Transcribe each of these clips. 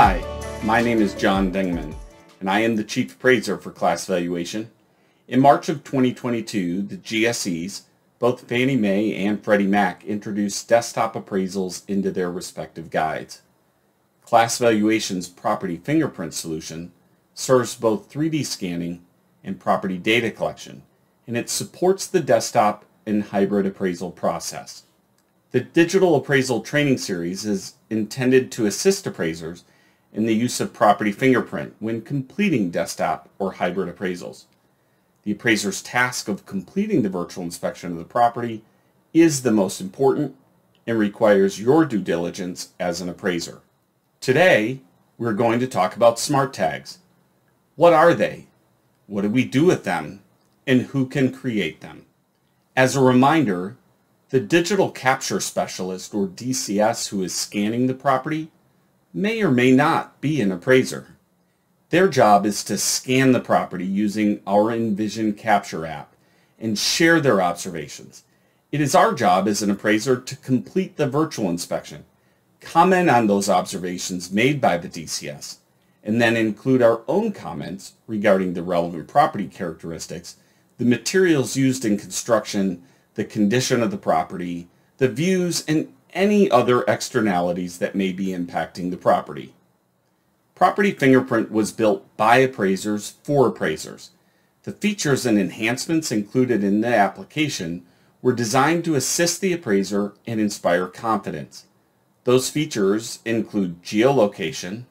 Hi, my name is John Dingeman, and I am the Chief Appraiser for Class Valuation. In March of 2022, the GSEs, both Fannie Mae and Freddie Mac, introduced desktop appraisals into their respective guides. Class Valuation's Property Fingerprint solution serves both 3D scanning and property data collection, and it supports the desktop and hybrid appraisal process. The Digital Appraisal Training Series is intended to assist appraisers in the use of property fingerprint when completing desktop or hybrid appraisals. The appraiser's task of completing the virtual inspection of the property is the most important and requires your due diligence as an appraiser. Today, we're going to talk about smart tags. What are they? What do we do with them? And who can create them? As a reminder, the digital capture specialist or DCS who is scanning the property may or may not be an appraiser. Their job is to scan the property using our Envision Capture app and share their observations. It is our job as an appraiser to complete the virtual inspection, comment on those observations made by the DCS, and then include our own comments regarding the relevant property characteristics, the materials used in construction, the condition of the property, the views, and any other externalities that may be impacting the property. Property Fingerprint was built by appraisers for appraisers. The features and enhancements included in the application were designed to assist the appraiser and inspire confidence. Those features include geolocation,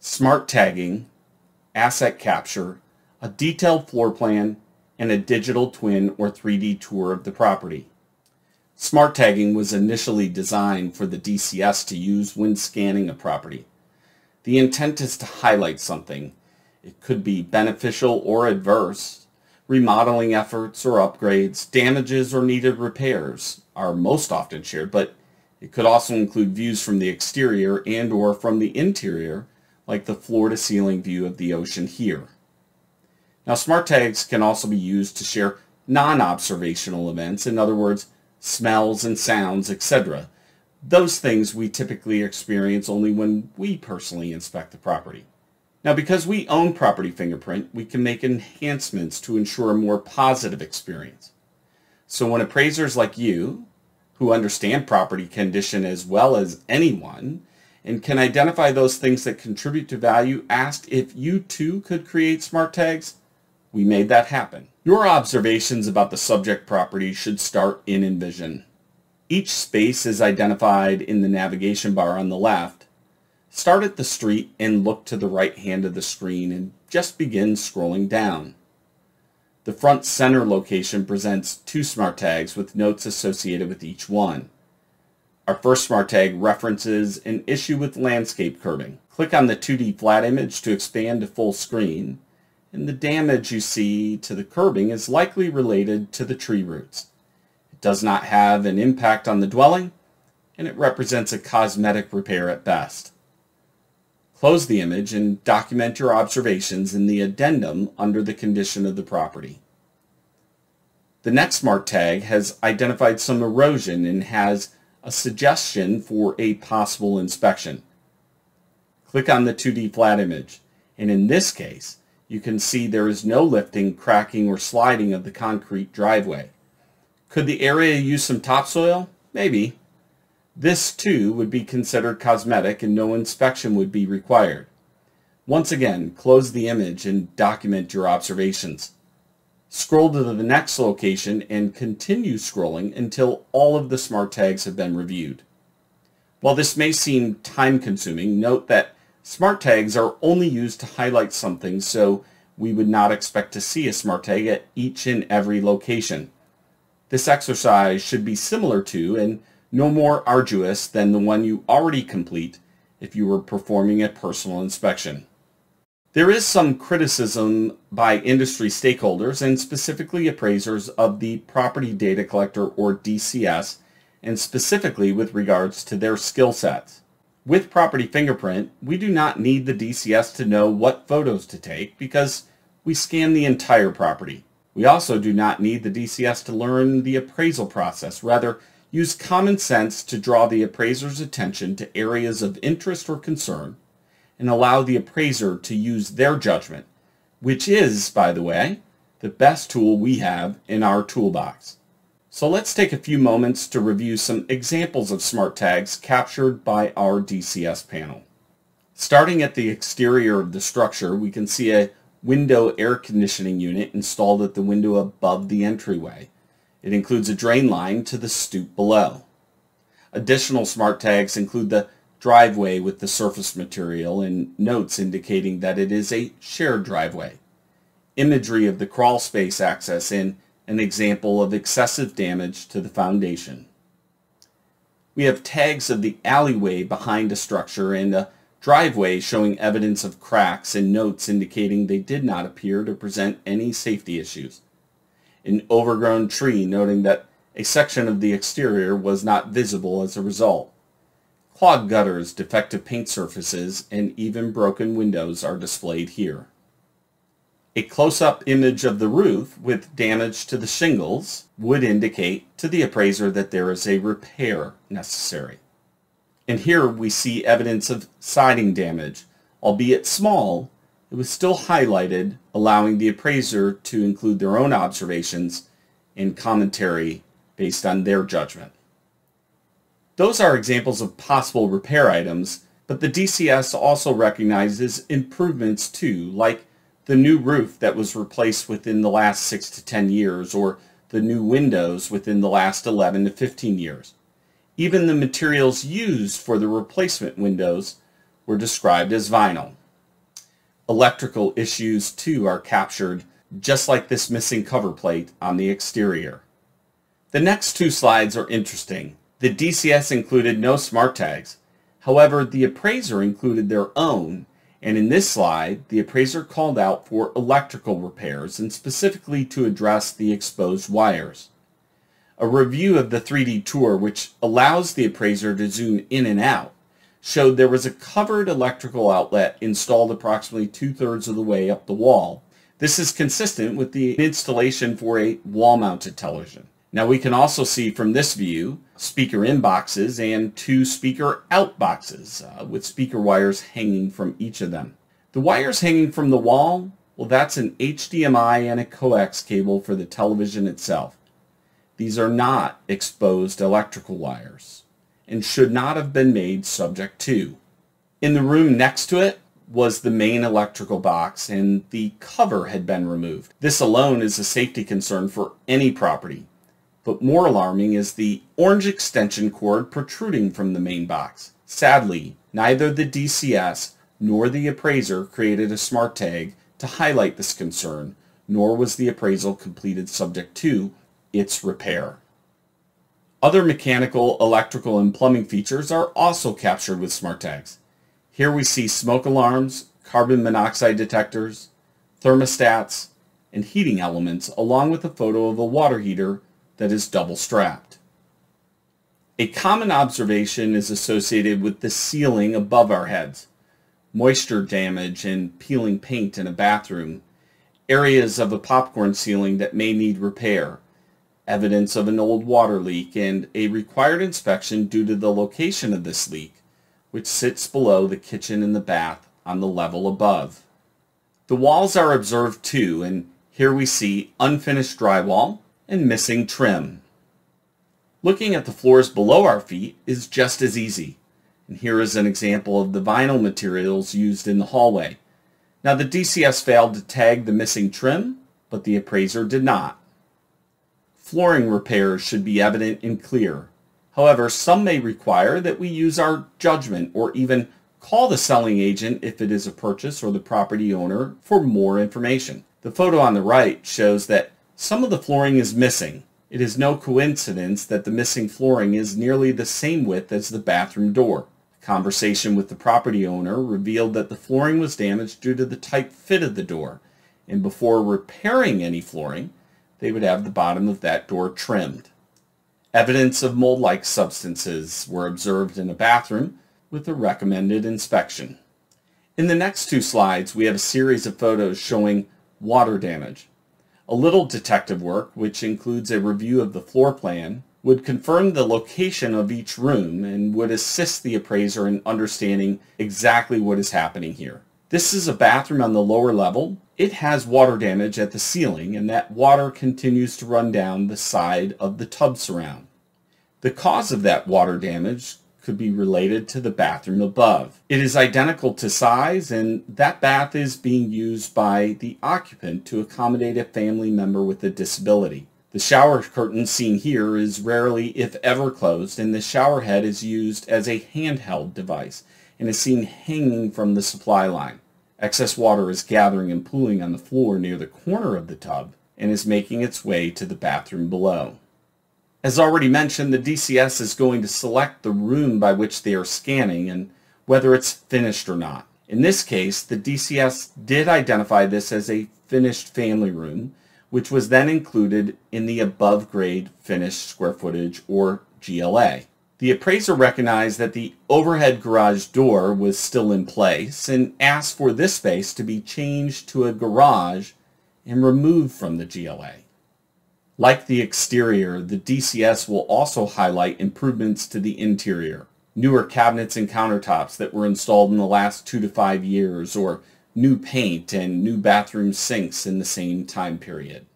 smart tagging, asset capture, a detailed floor plan, and a digital twin or 3D tour of the property. Smart tagging was initially designed for the DCS to use when scanning a property. The intent is to highlight something. It could be beneficial or adverse. Remodeling efforts or upgrades, damages or needed repairs are most often shared, but it could also include views from the exterior and or from the interior, like the floor-to-ceiling view of the ocean here. Now, smart tags can also be used to share non-observational events, in other words, smells and sounds, etc. Those things we typically experience only when we personally inspect the property. Now, because we own Property Fingerprint, we can make enhancements to ensure a more positive experience. So when appraisers like you, who understand property condition as well as anyone, and can identify those things that contribute to value, asked if you too could create smart tags, we made that happen. Your observations about the subject property should start in Envision. Each space is identified in the navigation bar on the left. Start at the street and look to the right hand of the screen and just begin scrolling down. The front center location presents two smart tags with notes associated with each one. Our first smart tag references an issue with landscape curbing. Click on the 2D flat image to expand to full screen and the damage you see to the curbing is likely related to the tree roots. It does not have an impact on the dwelling, and it represents a cosmetic repair at best. Close the image and document your observations in the addendum under the condition of the property. The next smart tag has identified some erosion and has a suggestion for a possible inspection. Click on the 2D flat image, and in this case, you can see there is no lifting, cracking, or sliding of the concrete driveway. Could the area use some topsoil? Maybe. This too would be considered cosmetic and no inspection would be required. Once again, close the image and document your observations. Scroll to the next location and continue scrolling until all of the smart tags have been reviewed. While this may seem time consuming, note that Smart tags are only used to highlight something, so we would not expect to see a smart tag at each and every location. This exercise should be similar to and no more arduous than the one you already complete if you were performing a personal inspection. There is some criticism by industry stakeholders and specifically appraisers of the Property Data Collector or DCS and specifically with regards to their skill sets. With Property Fingerprint, we do not need the DCS to know what photos to take because we scan the entire property. We also do not need the DCS to learn the appraisal process. Rather, use common sense to draw the appraiser's attention to areas of interest or concern and allow the appraiser to use their judgment, which is, by the way, the best tool we have in our toolbox. So let's take a few moments to review some examples of smart tags captured by our DCS panel. Starting at the exterior of the structure, we can see a window air conditioning unit installed at the window above the entryway. It includes a drain line to the stoop below. Additional smart tags include the driveway with the surface material and notes indicating that it is a shared driveway. Imagery of the crawl space access and an example of excessive damage to the foundation. We have tags of the alleyway behind a structure and a driveway showing evidence of cracks and notes indicating they did not appear to present any safety issues. An overgrown tree noting that a section of the exterior was not visible as a result. Clogged gutters, defective paint surfaces, and even broken windows are displayed here. A close-up image of the roof with damage to the shingles would indicate to the appraiser that there is a repair necessary. And here we see evidence of siding damage. Albeit small, it was still highlighted, allowing the appraiser to include their own observations and commentary based on their judgment. Those are examples of possible repair items, but the DCS also recognizes improvements too, like the new roof that was replaced within the last 6 to 10 years, or the new windows within the last 11 to 15 years. Even the materials used for the replacement windows were described as vinyl. Electrical issues too are captured, just like this missing cover plate on the exterior. The next two slides are interesting. The DCS included no smart tags. However, the appraiser included their own, and in this slide, the appraiser called out for electrical repairs and specifically to address the exposed wires. A review of the 3D tour, which allows the appraiser to zoom in and out, showed there was a covered electrical outlet installed approximately two-thirds of the way up the wall. This is consistent with the installation for a wall-mounted television. Now we can also see from this view speaker inboxes and two speaker out boxes uh, with speaker wires hanging from each of them. The wires hanging from the wall, well that's an HDMI and a coax cable for the television itself. These are not exposed electrical wires and should not have been made subject to. In the room next to it was the main electrical box and the cover had been removed. This alone is a safety concern for any property, but more alarming is the orange extension cord protruding from the main box. Sadly, neither the DCS nor the appraiser created a smart tag to highlight this concern, nor was the appraisal completed subject to its repair. Other mechanical, electrical, and plumbing features are also captured with smart tags. Here we see smoke alarms, carbon monoxide detectors, thermostats, and heating elements along with a photo of a water heater that is double strapped. A common observation is associated with the ceiling above our heads, moisture damage and peeling paint in a bathroom, areas of a popcorn ceiling that may need repair, evidence of an old water leak, and a required inspection due to the location of this leak, which sits below the kitchen and the bath on the level above. The walls are observed too, and here we see unfinished drywall and missing trim. Looking at the floors below our feet is just as easy. And here is an example of the vinyl materials used in the hallway. Now the DCS failed to tag the missing trim, but the appraiser did not. Flooring repairs should be evident and clear. However, some may require that we use our judgment or even call the selling agent if it is a purchase or the property owner for more information. The photo on the right shows that some of the flooring is missing. It is no coincidence that the missing flooring is nearly the same width as the bathroom door. A conversation with the property owner revealed that the flooring was damaged due to the tight fit of the door, and before repairing any flooring, they would have the bottom of that door trimmed. Evidence of mold-like substances were observed in a bathroom with a recommended inspection. In the next two slides, we have a series of photos showing water damage. A little detective work, which includes a review of the floor plan would confirm the location of each room and would assist the appraiser in understanding exactly what is happening here. This is a bathroom on the lower level. It has water damage at the ceiling and that water continues to run down the side of the tub surround. The cause of that water damage could be related to the bathroom above. It is identical to size and that bath is being used by the occupant to accommodate a family member with a disability. The shower curtain seen here is rarely, if ever, closed, and the shower head is used as a handheld device and is seen hanging from the supply line. Excess water is gathering and pooling on the floor near the corner of the tub and is making its way to the bathroom below. As already mentioned, the DCS is going to select the room by which they are scanning and whether it's finished or not. In this case, the DCS did identify this as a finished family room, which was then included in the above grade finished square footage or GLA. The appraiser recognized that the overhead garage door was still in place and asked for this space to be changed to a garage and removed from the GLA. Like the exterior, the DCS will also highlight improvements to the interior. Newer cabinets and countertops that were installed in the last two to five years, or new paint and new bathroom sinks in the same time period.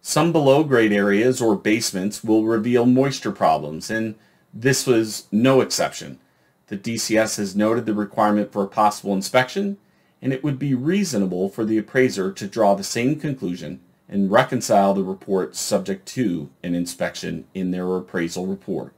Some below grade areas or basements will reveal moisture problems, and this was no exception. The DCS has noted the requirement for a possible inspection, and it would be reasonable for the appraiser to draw the same conclusion and reconcile the report subject to an inspection in their appraisal report.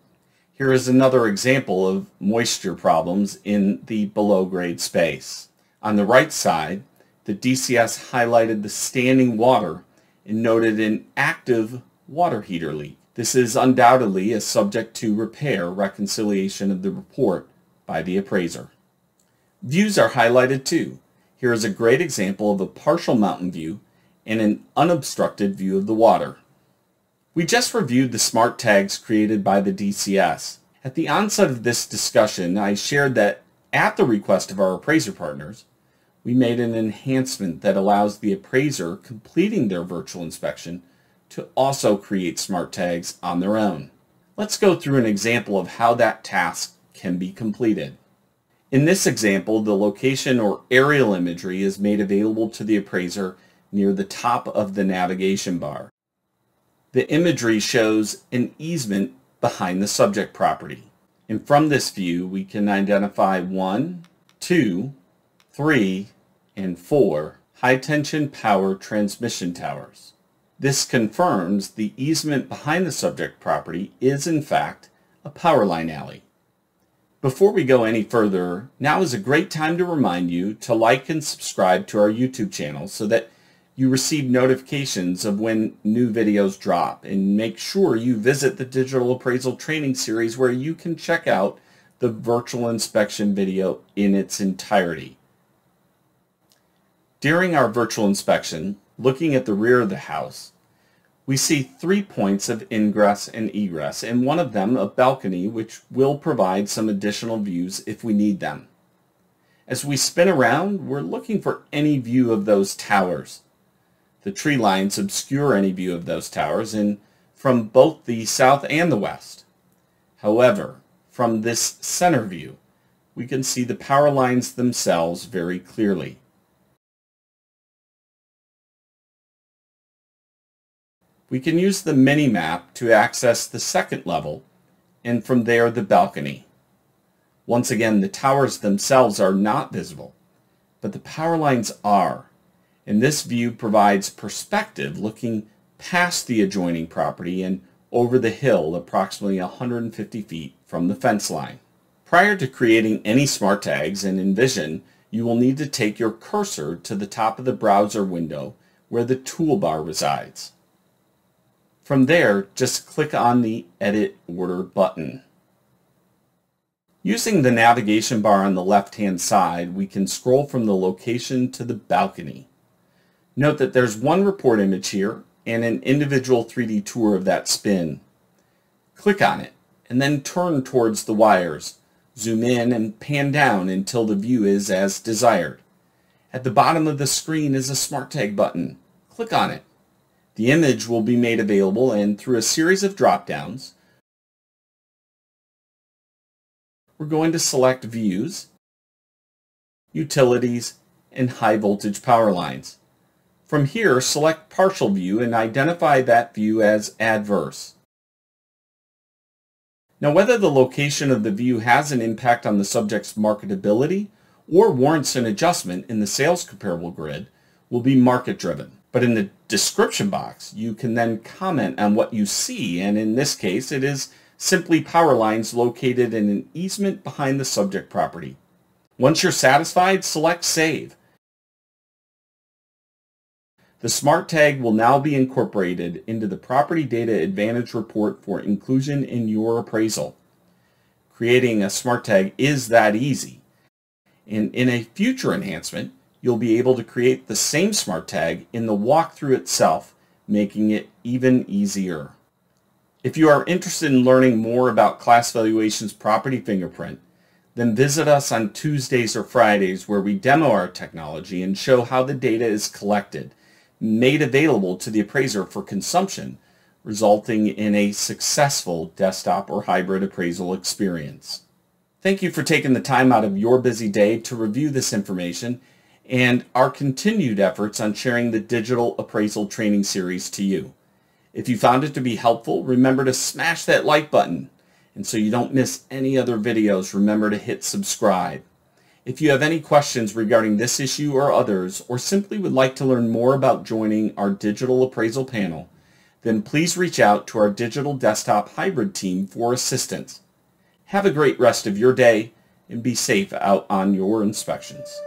Here is another example of moisture problems in the below grade space. On the right side, the DCS highlighted the standing water and noted an active water heater leak. This is undoubtedly a subject to repair reconciliation of the report by the appraiser. Views are highlighted too. Here is a great example of a partial mountain view and an unobstructed view of the water. We just reviewed the smart tags created by the DCS. At the onset of this discussion, I shared that at the request of our appraiser partners, we made an enhancement that allows the appraiser completing their virtual inspection to also create smart tags on their own. Let's go through an example of how that task can be completed. In this example, the location or aerial imagery is made available to the appraiser near the top of the navigation bar. The imagery shows an easement behind the subject property. And from this view, we can identify one, two, three, and four high-tension power transmission towers. This confirms the easement behind the subject property is in fact a power line alley. Before we go any further, now is a great time to remind you to like and subscribe to our YouTube channel so that you receive notifications of when new videos drop and make sure you visit the digital appraisal training series where you can check out the virtual inspection video in its entirety. During our virtual inspection, looking at the rear of the house, we see three points of ingress and egress, and one of them a balcony which will provide some additional views if we need them. As we spin around, we're looking for any view of those towers. The tree lines obscure any view of those towers and from both the south and the west. However, from this center view, we can see the power lines themselves very clearly. We can use the mini-map to access the second level and from there the balcony. Once again, the towers themselves are not visible, but the power lines are and this view provides perspective looking past the adjoining property and over the hill approximately 150 feet from the fence line. Prior to creating any smart tags in Envision, you will need to take your cursor to the top of the browser window where the toolbar resides. From there, just click on the Edit Order button. Using the navigation bar on the left-hand side, we can scroll from the location to the balcony. Note that there's one report image here and an individual 3D tour of that spin. Click on it and then turn towards the wires. Zoom in and pan down until the view is as desired. At the bottom of the screen is a Smart Tag button. Click on it. The image will be made available and through a series of drop-downs, we're going to select Views, Utilities, and High Voltage Power Lines. From here, select Partial View and identify that view as Adverse. Now whether the location of the view has an impact on the subject's marketability or warrants an adjustment in the sales comparable grid will be market driven. But in the description box, you can then comment on what you see, and in this case, it is simply power lines located in an easement behind the subject property. Once you're satisfied, select Save. The Smart Tag will now be incorporated into the Property Data Advantage report for inclusion in your appraisal. Creating a Smart Tag is that easy. And in a future enhancement, you'll be able to create the same Smart Tag in the walkthrough itself, making it even easier. If you are interested in learning more about Class Valuation's property fingerprint, then visit us on Tuesdays or Fridays where we demo our technology and show how the data is collected made available to the appraiser for consumption, resulting in a successful desktop or hybrid appraisal experience. Thank you for taking the time out of your busy day to review this information and our continued efforts on sharing the digital appraisal training series to you. If you found it to be helpful, remember to smash that like button. And so you don't miss any other videos, remember to hit subscribe. If you have any questions regarding this issue or others, or simply would like to learn more about joining our digital appraisal panel, then please reach out to our digital desktop hybrid team for assistance. Have a great rest of your day and be safe out on your inspections.